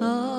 Oh.